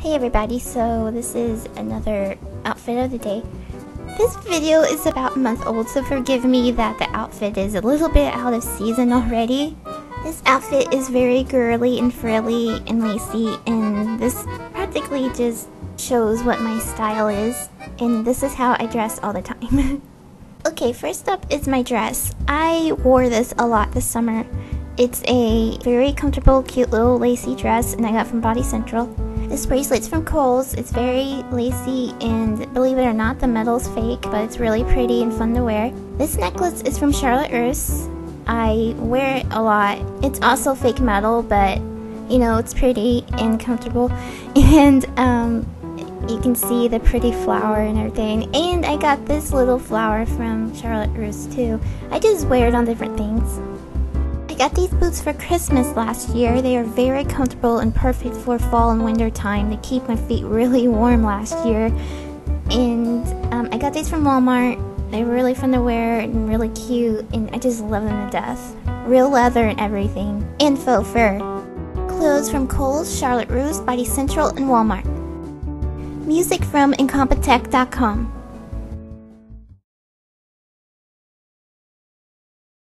Hey everybody, so this is another outfit of the day. This video is about a month old, so forgive me that the outfit is a little bit out of season already. This outfit is very girly and frilly and lacy, and this practically just shows what my style is, and this is how I dress all the time. okay, first up is my dress. I wore this a lot this summer. It's a very comfortable, cute little lacy dress, and I got from Body Central. This bracelet's from Kohl's. It's very lacy, and believe it or not, the metal's fake, but it's really pretty and fun to wear. This necklace is from Charlotte Russe. I wear it a lot. It's also fake metal, but you know, it's pretty and comfortable. And um, you can see the pretty flower and everything. And I got this little flower from Charlotte Russe too. I just wear it on different things got these boots for Christmas last year. They are very comfortable and perfect for fall and winter time. They keep my feet really warm last year. And um, I got these from Walmart. They're really fun to wear and really cute, and I just love them to death. Real leather and everything, and faux fur. Clothes from Kohl's, Charlotte Russe, Body Central, and Walmart. Music from Incompetech.com.